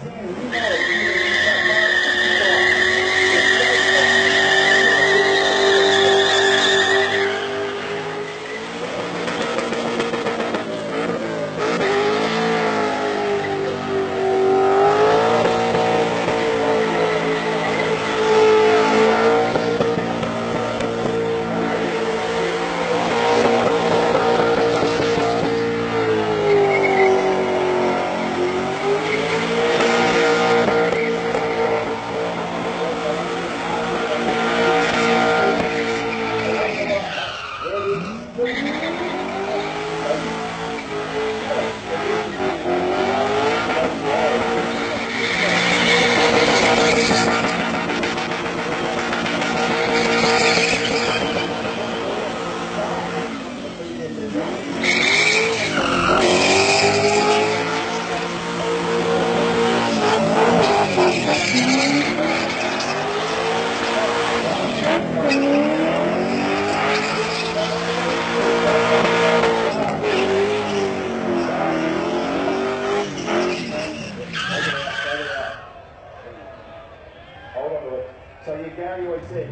Sim. Hold on to it. So you carry your seat.